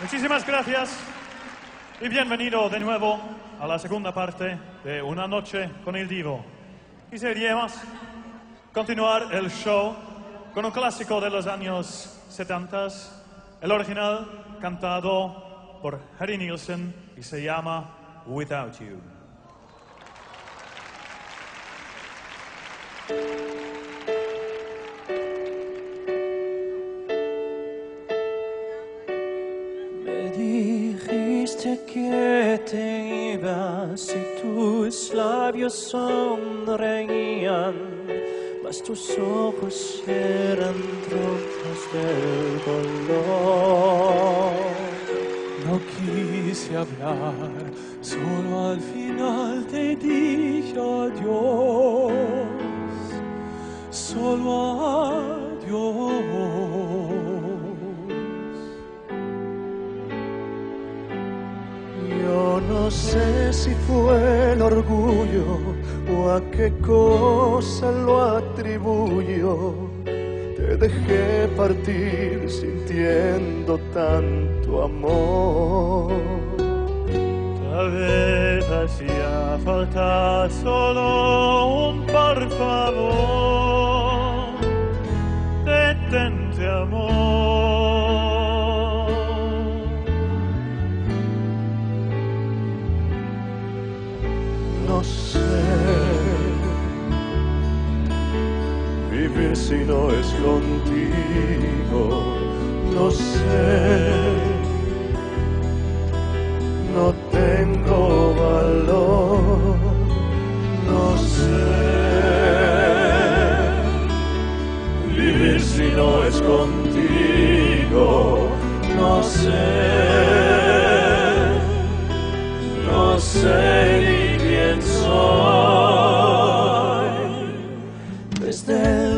Muchísimas gracias y bienvenido de nuevo a la segunda parte de Una noche con el Divo. Quisiéramos continuar el show con un clásico de los años 70, el original cantado por Harry Nilsson y se llama Without You. Dijiste que te ibas y tus labios sonreían, mas tus ojos eran trozos del dolor. No quise hablar, solo al final te dije adiós, no sé si fue el orgullo o a qué cosa lo atribuyo. Te dejé partir sintiendo tanto amor. Tal vez hacía falta solo un por favor. Vivir si no es contigo. No sé, no tengo valor. No sé vivir si no es contigo. No sé.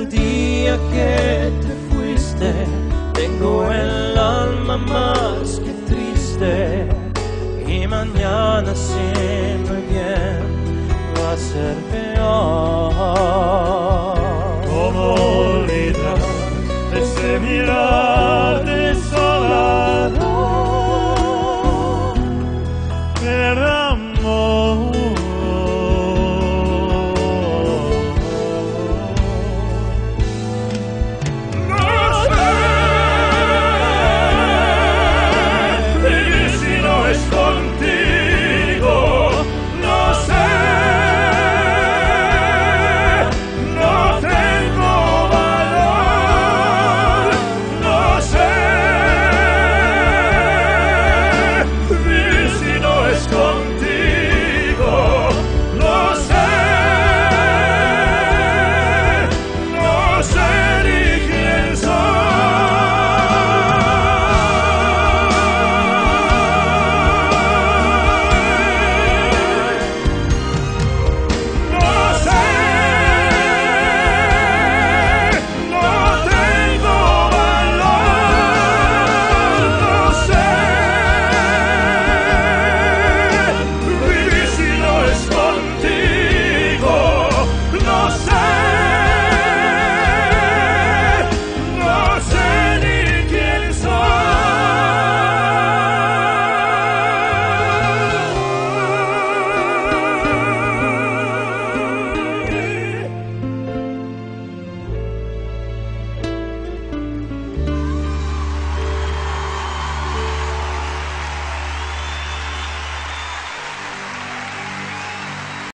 el día que te fuiste, tengo el alma más que triste. Y mañana siempre bien va a ser peor. ¿Cómo olvidar ese mirar desolado? Pero